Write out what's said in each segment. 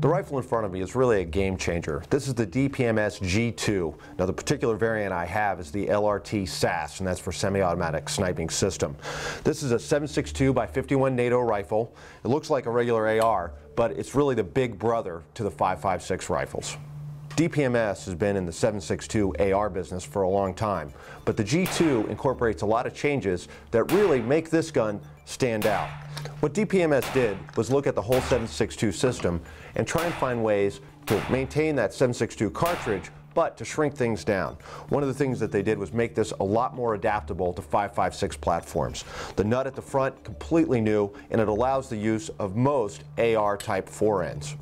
The rifle in front of me is really a game changer. This is the DPMS G2. Now the particular variant I have is the LRT SAS, and that's for semi-automatic sniping system. This is a 7.62 by 51 NATO rifle. It looks like a regular AR, but it's really the big brother to the 5.56 rifles. DPMS has been in the 7.62 AR business for a long time, but the G2 incorporates a lot of changes that really make this gun stand out. What DPMS did was look at the whole 7.62 system and try and find ways to maintain that 7.62 cartridge but to shrink things down. One of the things that they did was make this a lot more adaptable to 5.56 platforms. The nut at the front completely new and it allows the use of most AR type forends.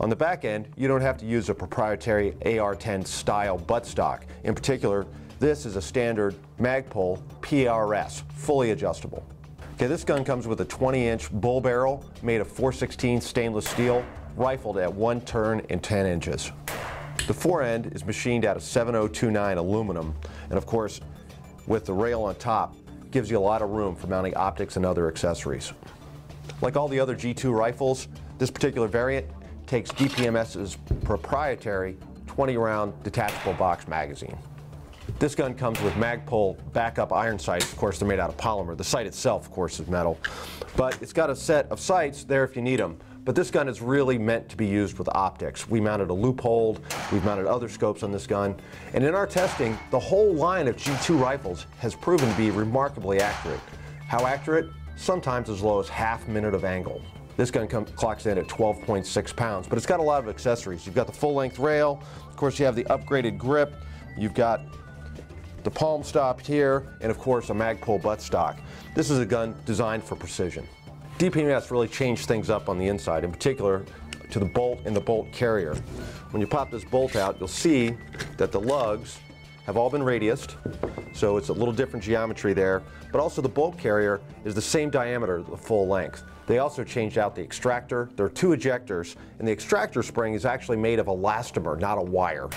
On the back end, you don't have to use a proprietary AR-10 style buttstock. In particular, this is a standard Magpul PRS, fully adjustable. Okay, this gun comes with a 20-inch bull barrel made of 416 stainless steel, rifled at one turn and 10 inches. The forend is machined out of 7029 aluminum, and of course, with the rail on top, gives you a lot of room for mounting optics and other accessories. Like all the other G2 rifles, this particular variant takes DPMS's proprietary 20-round detachable box magazine. This gun comes with Magpul backup iron sights. Of course, they're made out of polymer. The sight itself, of course, is metal. But it's got a set of sights there if you need them. But this gun is really meant to be used with optics. We mounted a Leupold, we've mounted other scopes on this gun, and in our testing, the whole line of G2 rifles has proven to be remarkably accurate. How accurate? Sometimes as low as half minute of angle. This gun clocks in at 12.6 pounds, but it's got a lot of accessories. You've got the full-length rail, of course you have the upgraded grip, you've got the palm stop here, and of course a Magpul buttstock. This is a gun designed for precision. DPMS really changed things up on the inside, in particular to the bolt and the bolt carrier. When you pop this bolt out, you'll see that the lugs have all been radiused, so it's a little different geometry there, but also the bolt carrier is the same diameter, the full length. They also changed out the extractor. There are two ejectors, and the extractor spring is actually made of elastomer, not a wire.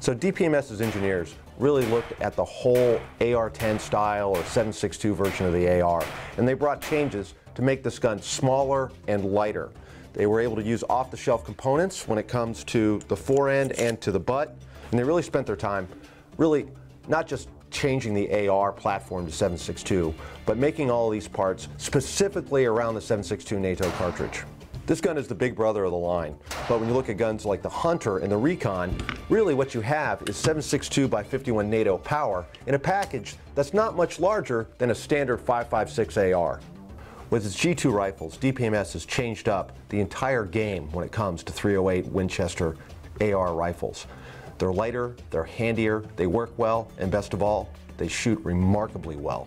So DPMS's engineers really looked at the whole AR-10 style or 7.62 version of the AR, and they brought changes to make this gun smaller and lighter. They were able to use off-the-shelf components when it comes to the forend and to the butt, and they really spent their time really not just changing the AR platform to 7.62, but making all these parts specifically around the 7.62 NATO cartridge. This gun is the big brother of the line, but when you look at guns like the Hunter and the Recon, really what you have is 7.62 by 51 NATO power in a package that's not much larger than a standard 5.56 AR. With its G2 rifles, DPMS has changed up the entire game when it comes to 308 Winchester AR rifles. They're lighter, they're handier, they work well, and best of all, they shoot remarkably well.